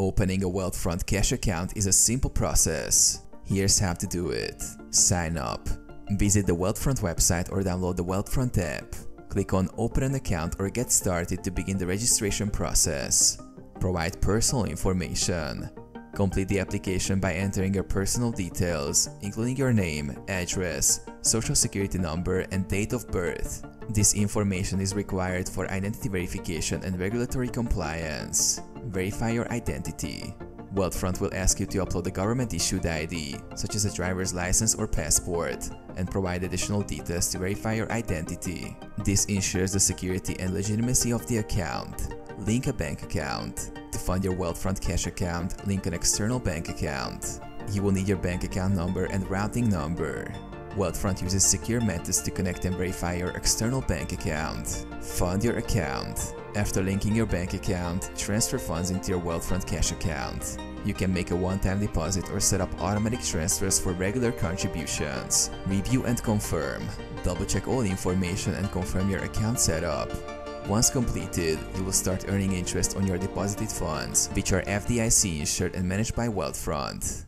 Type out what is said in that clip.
Opening a Wealthfront cash account is a simple process. Here's how to do it. Sign up. Visit the Wealthfront website or download the Wealthfront app. Click on Open an account or Get started to begin the registration process. Provide personal information. Complete the application by entering your personal details, including your name, address, social security number, and date of birth. This information is required for identity verification and regulatory compliance. Verify your identity. Wealthfront will ask you to upload a government-issued ID, such as a driver's license or passport, and provide additional details to verify your identity. This ensures the security and legitimacy of the account. Link a bank account. To fund your Wealthfront cash account, link an external bank account. You will need your bank account number and routing number. Wealthfront uses secure methods to connect and verify your external bank account. Fund your account. After linking your bank account, transfer funds into your Wealthfront cash account. You can make a one-time deposit or set up automatic transfers for regular contributions. Review and confirm. Double-check all the information and confirm your account setup. Once completed, you will start earning interest on your deposited funds, which are FDIC insured and managed by Wealthfront.